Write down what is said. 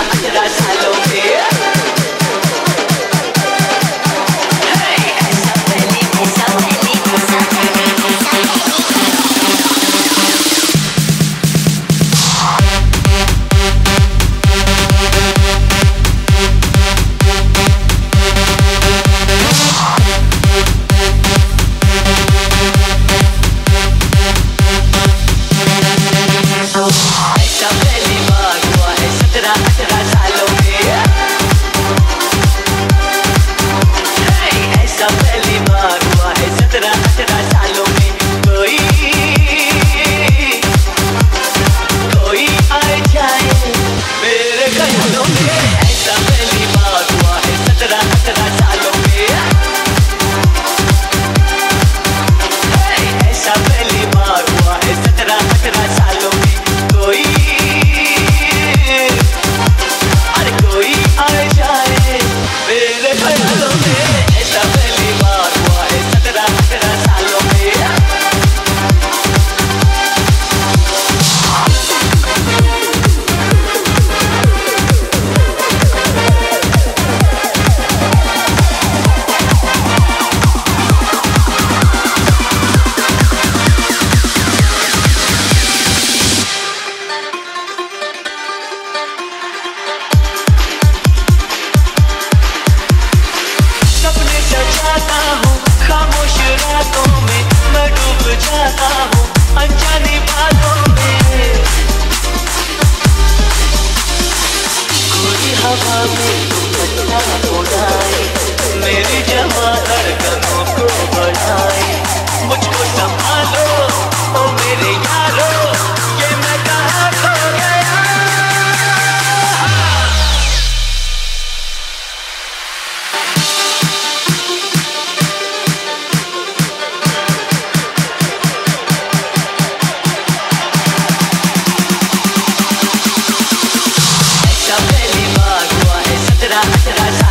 I get I, I हवा में मेरी जमा धड़कनों को बढ़ा should I, should I?